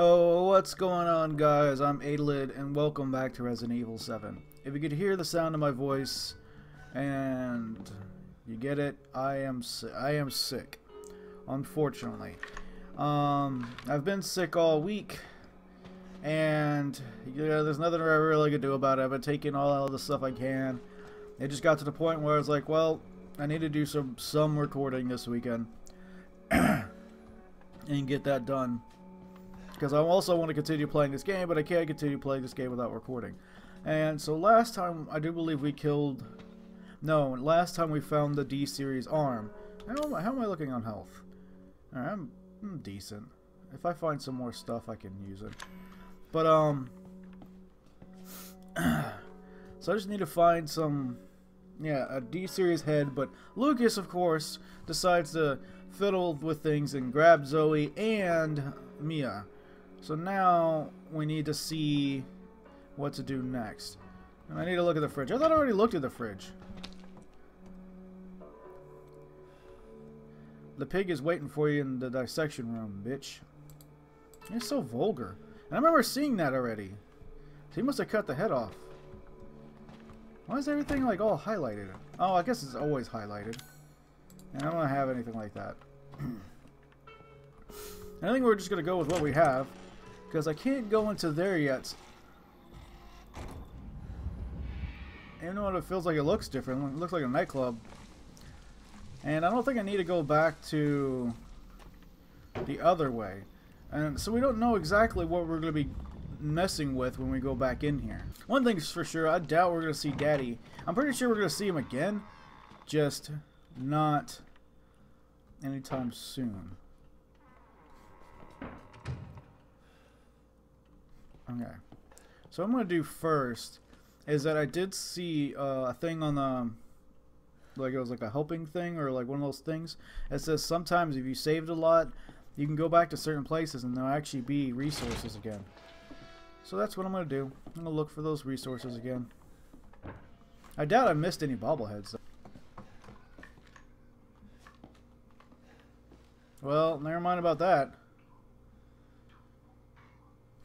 Oh, what's going on, guys? I'm Aetallidd, and welcome back to Resident Evil 7. If you could hear the sound of my voice, and you get it, I am si I am sick, unfortunately. Um, I've been sick all week, and there's nothing I really can do about it. I've been taking all the stuff I can. It just got to the point where I was like, well, I need to do some some recording this weekend and get that done because I also want to continue playing this game, but I can't continue playing this game without recording. And so last time, I do believe we killed... No, last time we found the D-Series arm. How am, I, how am I looking on health? Alright, I'm, I'm decent. If I find some more stuff, I can use it. But, um... so I just need to find some... Yeah, a D-Series head, but Lucas, of course, decides to fiddle with things and grab Zoe and Mia. So now we need to see what to do next. And I need to look at the fridge. I thought I already looked at the fridge. The pig is waiting for you in the dissection room, bitch. It's so vulgar. And I remember seeing that already. So he must have cut the head off. Why is everything like all highlighted? Oh, I guess it's always highlighted. And I don't have anything like that. I think we're just going to go with what we have. Because I can't go into there yet. Even though it feels like it looks different. It looks like a nightclub. And I don't think I need to go back to the other way. And so we don't know exactly what we're going to be messing with when we go back in here. One thing's for sure, I doubt we're going to see Daddy. I'm pretty sure we're going to see him again. Just not anytime soon. Okay. So I'm going to do first is that I did see uh, a thing on the like it was like a helping thing or like one of those things. It says sometimes if you saved a lot, you can go back to certain places and there'll actually be resources again. So that's what I'm going to do. I'm going to look for those resources again. I doubt I missed any bobbleheads. Well, never mind about that.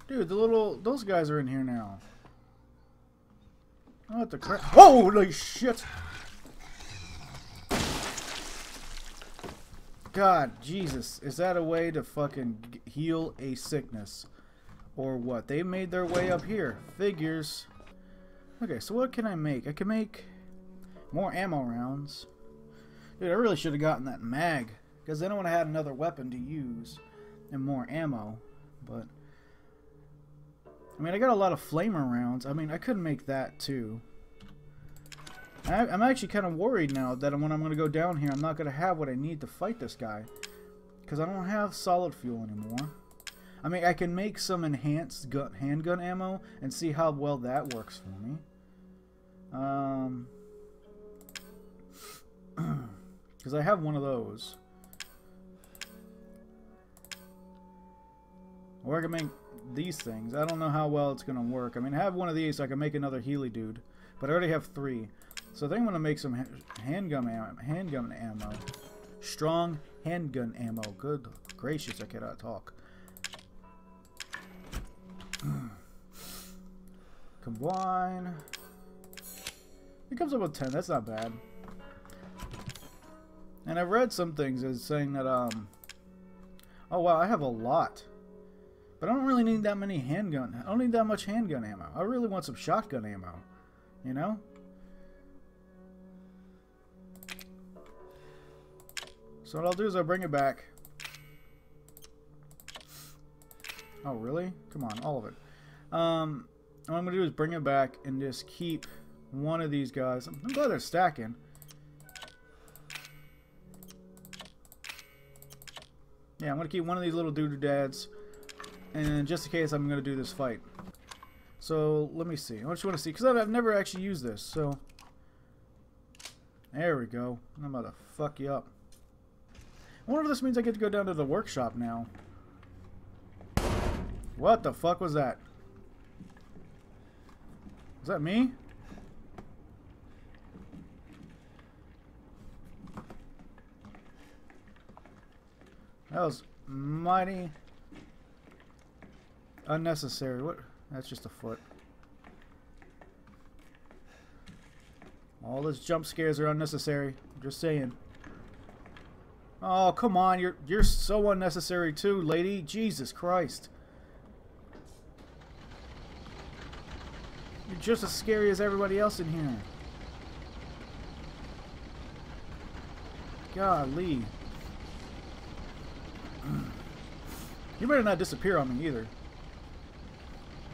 Dude, the little... Those guys are in here now. What the crap? Holy shit! God, Jesus. Is that a way to fucking heal a sickness? Or what? They made their way up here. Figures. Okay, so what can I make? I can make more ammo rounds. Dude, I really should have gotten that mag. Because then I would have had another weapon to use. And more ammo. But... I mean, I got a lot of flamer rounds. I mean, I could make that too. I, am actually kind of worried now that when I'm going to go down here, I'm not going to have what I need to fight this guy. Because I don't have solid fuel anymore. I mean, I can make some enhanced gun, handgun ammo and see how well that works for me. Um, because I have one of those. Or I can make these things. I don't know how well it's going to work. I mean, I have one of these so I can make another Healy dude. But I already have three. So I think I'm going to make some handgun ammo, handgun ammo. Strong handgun ammo. Good gracious, I cannot talk. Combine. It comes up with 10. That's not bad. And I've read some things as saying that, um... Oh, wow, I have a lot. But I don't really need that many handgun. I don't need that much handgun ammo. I really want some shotgun ammo. You know? So what I'll do is I'll bring it back. Oh, really? Come on, all of it. Um, what I'm going to do is bring it back and just keep one of these guys. I'm glad they're stacking. Yeah, I'm going to keep one of these little doodads and just in case I'm going to do this fight. So let me see. I just want to see because I've never actually used this. So there we go. I'm about to fuck you up. I wonder if this means I get to go down to the workshop now. What the fuck was that? Is that me? That was mighty Unnecessary. What? That's just a foot. All those jump scares are unnecessary. Just saying. Oh, come on. You're you're so unnecessary too, lady. Jesus Christ. You're just as scary as everybody else in here. Golly. You better not disappear on me either.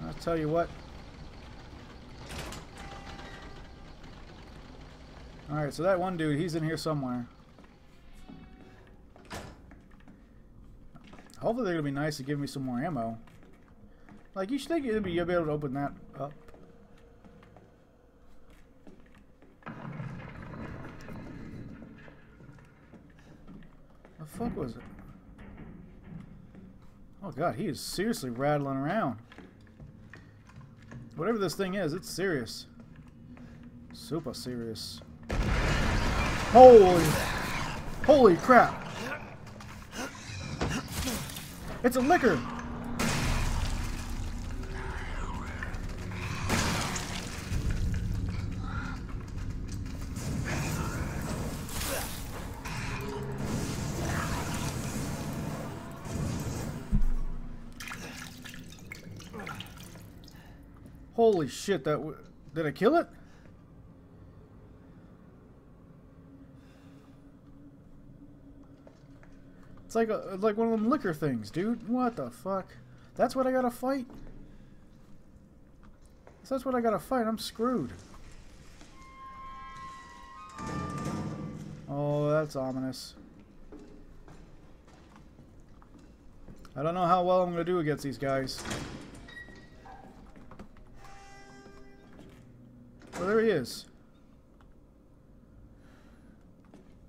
I'll tell you what. Alright, so that one dude, he's in here somewhere. Hopefully they're going to be nice to give me some more ammo. Like, you should think you'd be, you'll be able to open that up. The fuck was it? Oh god, he is seriously rattling around. Whatever this thing is, it's serious. Super serious. Holy... Holy crap! It's a licker! Holy shit, that did I kill it? It's like a like one of them licker things, dude. What the fuck? That's what I gotta fight? So that's what I gotta fight. I'm screwed. Oh, that's ominous. I don't know how well I'm gonna do against these guys. Oh, there he is.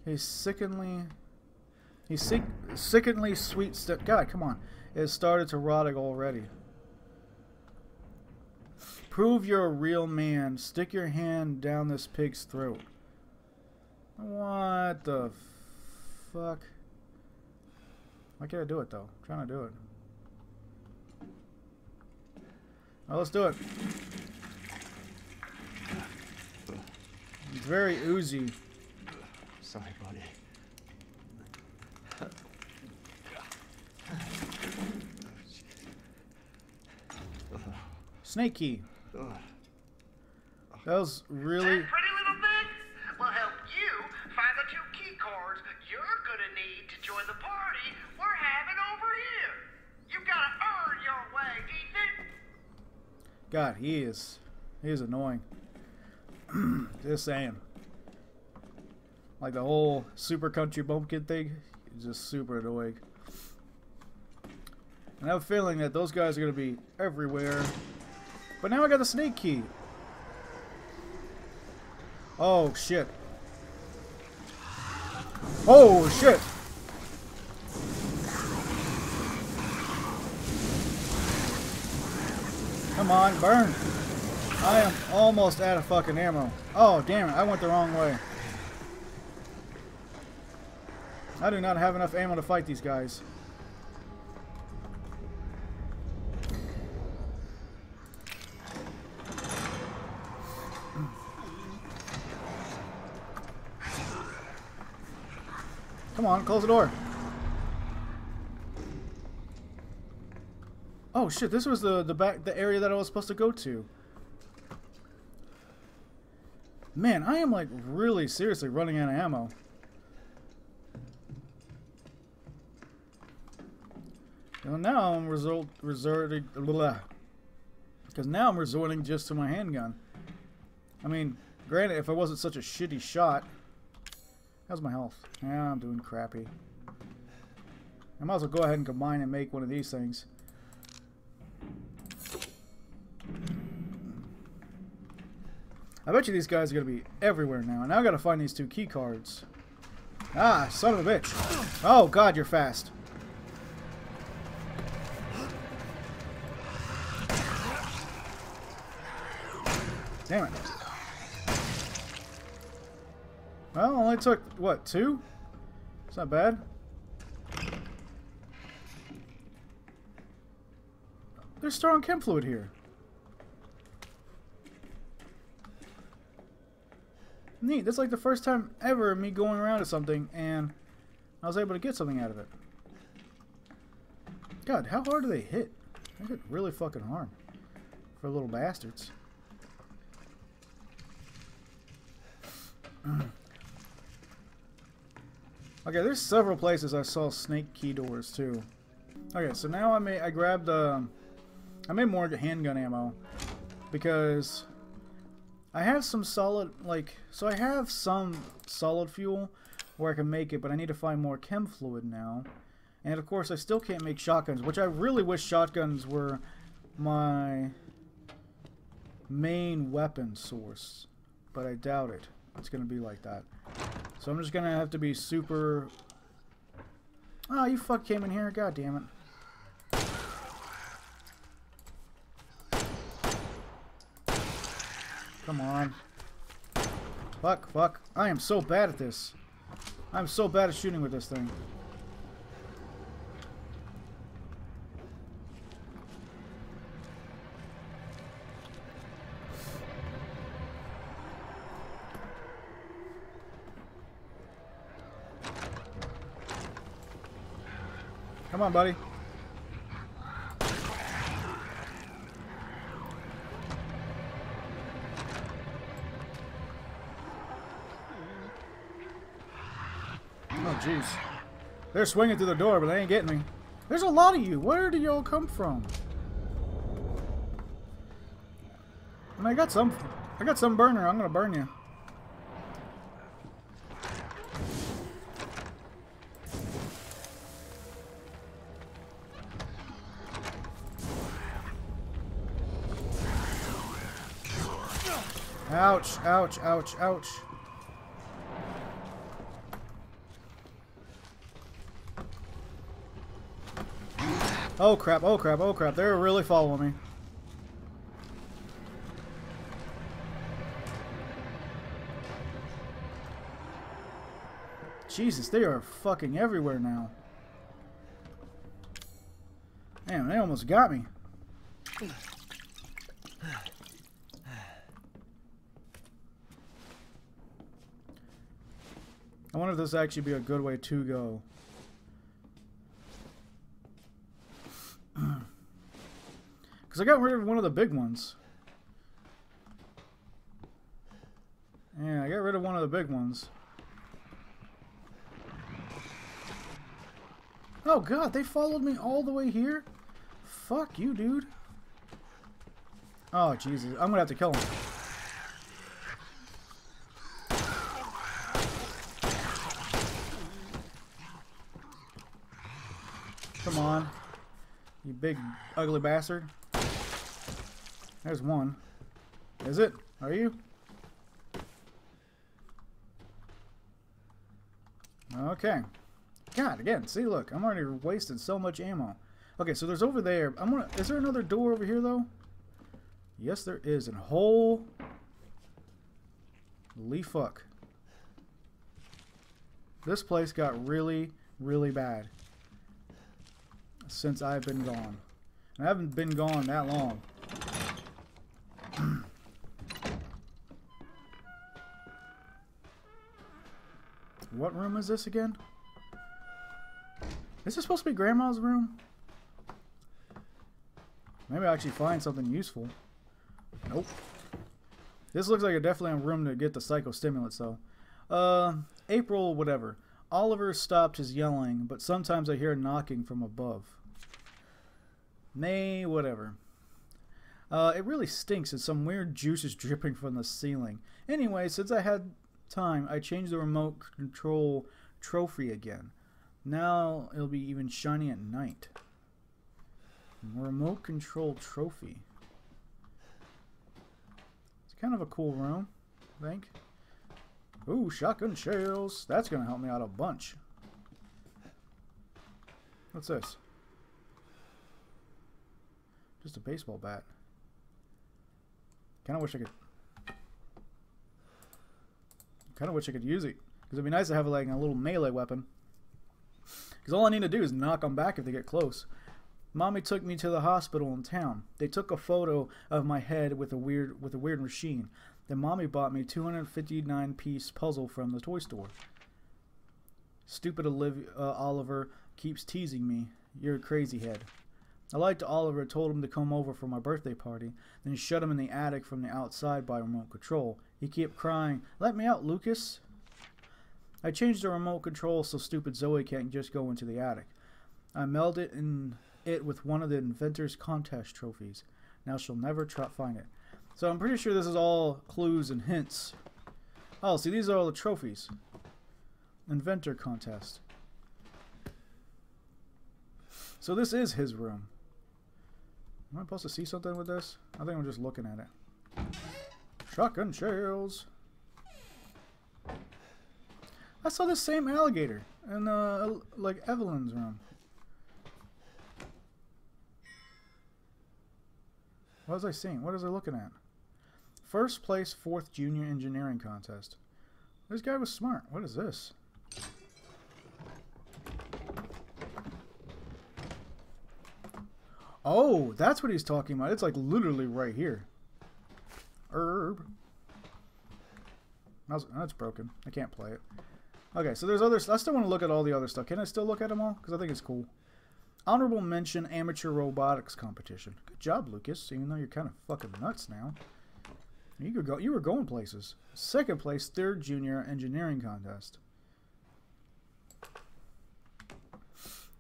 He's sickeningly... He's sick, sickeningly sweet stuff. God, come on. It started to rot already. Prove you're a real man. Stick your hand down this pig's throat. What the fuck? Why can't I do it, though? I'm trying to do it. Well, let's do it. It's very oozy. Sorry, buddy. Snake key. That was really. That pretty little thing will help you find the two key cards you're gonna need to join the party we're having over here. You gotta earn your way, Ethan. God, he is. He is annoying. just saying. Like the whole super country bumpkin thing just super annoying. And I have a feeling that those guys are going to be everywhere. But now I got the snake key. Oh, shit. Oh, shit. Come on, burn. I am almost out of fucking ammo. Oh, damn it. I went the wrong way. I do not have enough ammo to fight these guys. Come on, close the door. Oh shit, this was the the back the area that I was supposed to go to. Man, I am like really seriously running out of ammo. Well, now I'm resort resorting because now I'm resorting just to my handgun. I mean, granted, if I wasn't such a shitty shot, how's my health? Yeah, I'm doing crappy. I might as well go ahead and combine and make one of these things. I bet you these guys are going to be everywhere now. Now i got to find these two key cards. Ah, son of a bitch. Oh, God, you're fast. Damn it. Well, only took, what, two? It's not bad. There's strong chem fluid here. Neat. That's like the first time ever me going around to something and I was able to get something out of it. God, how hard do they hit? They hit really fucking hard. For little bastards. okay, there's several places I saw snake key doors too. Okay, so now I may I grabbed um I made more handgun ammo because I have some solid like so I have some solid fuel where I can make it, but I need to find more chem fluid now. And of course, I still can't make shotguns, which I really wish shotguns were my main weapon source, but I doubt it. It's going to be like that. So I'm just going to have to be super... Oh, you fuck came in here. God damn it. Come on. Fuck, fuck. I am so bad at this. I'm so bad at shooting with this thing. Come on, buddy. Jeez. They're swinging through the door, but they ain't getting me. There's a lot of you. Where do y'all come from? And I got some. I got some burner. I'm gonna burn you. Ouch, ouch, ouch, ouch. Oh crap, oh crap, oh crap. They're really following me. Jesus, they are fucking everywhere now. Damn, they almost got me. I wonder if this actually be a good way to go. Because I got rid of one of the big ones. Yeah, I got rid of one of the big ones. Oh god, they followed me all the way here? Fuck you, dude. Oh, Jesus. I'm gonna have to kill him. Come on. You big, ugly bastard. There's one. Is it? Are you? Okay. God, again, see, look, I'm already wasting so much ammo. Okay, so there's over there. I'm gonna. Is there another door over here though? Yes, there is. And whole. Lee fuck. This place got really, really bad since I've been gone. And I haven't been gone that long. What room is this again? Is this supposed to be Grandma's room? Maybe I'll actually find something useful. Nope. This looks like a definitely a room to get the psychostimulants, though. Uh, April, whatever. Oliver stopped his yelling, but sometimes I hear knocking from above. May, whatever. Uh, it really stinks and some weird juice is dripping from the ceiling. Anyway, since I had time, I changed the remote control trophy again. Now it'll be even shiny at night. Remote control trophy. It's kind of a cool room, I think. Ooh, shotgun shells. That's going to help me out a bunch. What's this? Just a baseball bat. Kind of wish I could... Kind of wish I could use it. Because it'd be nice to have like a little melee weapon. Because all I need to do is knock them back if they get close. Mommy took me to the hospital in town. They took a photo of my head with a weird with a weird machine. Then mommy bought me 259 piece puzzle from the toy store. Stupid Olivia, uh, Oliver keeps teasing me. You're a crazy head. I lied to Oliver, told him to come over for my birthday party, then shut him in the attic from the outside by remote control. He kept crying, Let me out, Lucas! I changed the remote control so stupid Zoe can't just go into the attic. I melded in it with one of the inventor's contest trophies. Now she'll never try find it. So I'm pretty sure this is all clues and hints. Oh, see, these are all the trophies. Inventor contest. So this is his room. Am I supposed to see something with this? I think I'm just looking at it. Shotgun shells. I saw the same alligator in uh, like Evelyn's room. What was I seeing? What was I looking at? First place, fourth junior engineering contest. This guy was smart. What is this? Oh, that's what he's talking about. It's like literally right here. Herb. That's, that's broken. I can't play it. Okay, so there's others. I still want to look at all the other stuff. Can I still look at them all? Because I think it's cool. Honorable mention amateur robotics competition. Good job, Lucas. Even though you're kind of fucking nuts now. You could go. You were going places. Second place, third junior engineering contest.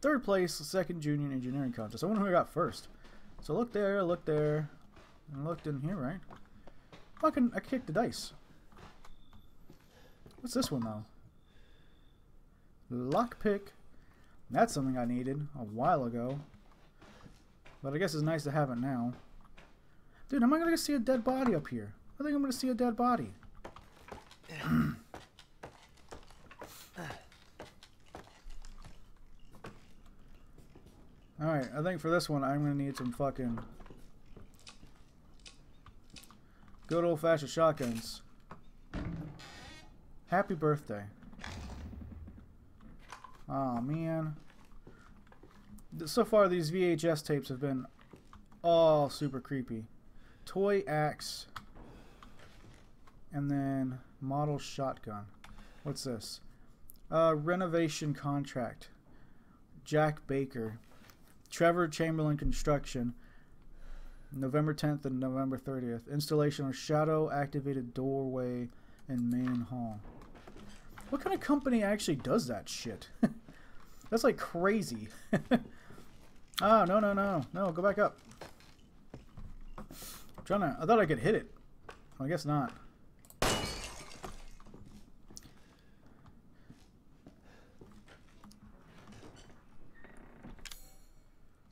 Third place, second junior engineering contest. I wonder who I got first. So look there, look there, and looked in here, right? Fucking, I kicked the dice. What's this one though? Lockpick. That's something I needed a while ago. But I guess it's nice to have it now. Dude, am I going to see a dead body up here? I think I'm going to see a dead body. Alright, I think for this one I'm going to need some fucking good old-fashioned shotguns. Happy birthday. Oh man. So far these VHS tapes have been all super creepy. Toy axe. And then model shotgun. What's this? Uh, renovation contract. Jack Baker. Trevor Chamberlain Construction. November 10th and November 30th. Installation of shadow activated doorway and main hall. What kind of company actually does that shit? That's like crazy. oh, no, no, no. No, go back up. I'm trying to... I thought I could hit it. Well, I guess not.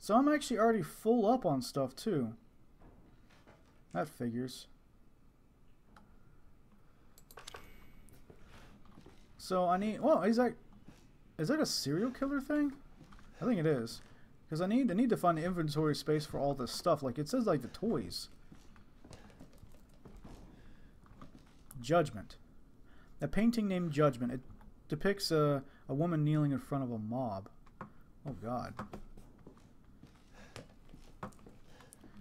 So I'm actually already full up on stuff, too. That figures. So I need... Well, is that... Is that a serial killer thing? I think it is. Because I need, I need to find inventory space for all this stuff. Like, it says, like, the toys. Judgment. A painting named Judgment. It depicts a, a woman kneeling in front of a mob. Oh, God.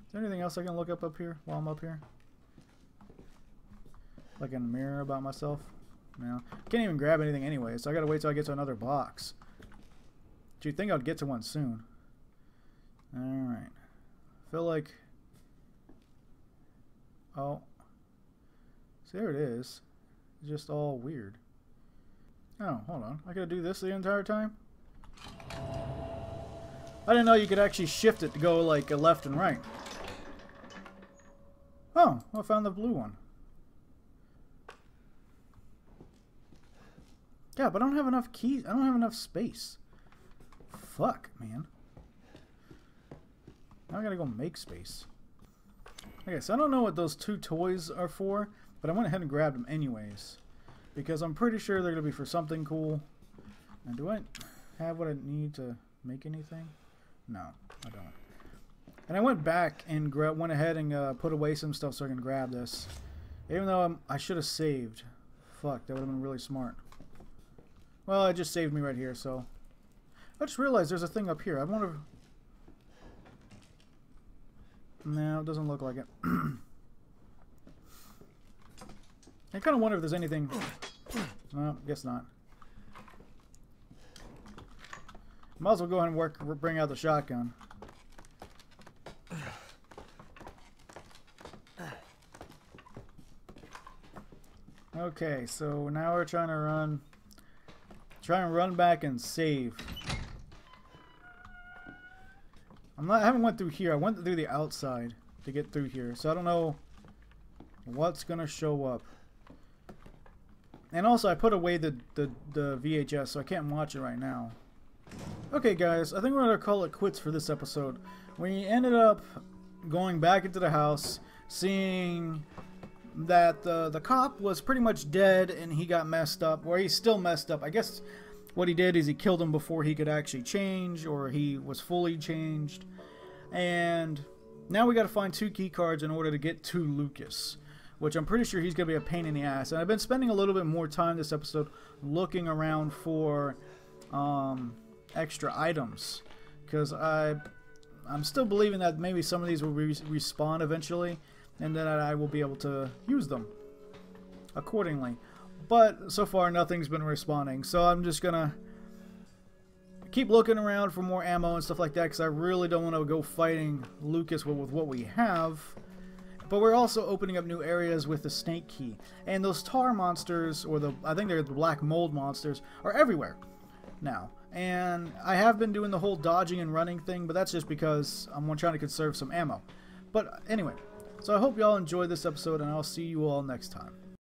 Is there anything else I can look up up here while I'm up here? Like in a mirror about myself? No. Can't even grab anything anyway, so I gotta wait till I get to another box. Do you think I'd get to one soon? Alright. feel like... Oh. See, there it is. It's just all weird. Oh, hold on. I gotta do this the entire time? I didn't know you could actually shift it to go like left and right. Oh, I found the blue one. Yeah, but I don't have enough keys. I don't have enough space. Fuck, man. Now I gotta go make space. Okay, so I don't know what those two toys are for, but I went ahead and grabbed them anyways. Because I'm pretty sure they're gonna be for something cool. And do I have what I need to make anything? No, I don't. And I went back and went ahead and uh, put away some stuff so I can grab this. Even though I'm, I should have saved. Fuck, that would have been really smart. Well, it just saved me right here, so... I just realized there's a thing up here. I wonder... No, it doesn't look like it. I kind of wonder if there's anything... No, guess not. Might as well go ahead and work, bring out the shotgun. Okay, so now we're trying to run... Try and run back and save. I'm not. I haven't went through here. I went through the outside to get through here, so I don't know what's gonna show up. And also, I put away the the, the VHS, so I can't watch it right now. Okay, guys, I think we're gonna call it quits for this episode. We ended up going back into the house, seeing that the the cop was pretty much dead and he got messed up, or he's still messed up. I guess what he did is he killed him before he could actually change, or he was fully changed. And now we got to find two key cards in order to get to Lucas, which I'm pretty sure he's going to be a pain in the ass. And I've been spending a little bit more time this episode looking around for um, extra items because I I'm still believing that maybe some of these will re respawn eventually, and then I will be able to use them accordingly. But so far, nothing's been responding. So I'm just to keep looking around for more ammo and stuff like that because I really don't want to go fighting Lucas with, with what we have. But we're also opening up new areas with the snake key. And those tar monsters, or the I think they're the black mold monsters, are everywhere now. And I have been doing the whole dodging and running thing, but that's just because I'm trying to conserve some ammo. But anyway, so I hope y'all enjoyed this episode, and I'll see you all next time.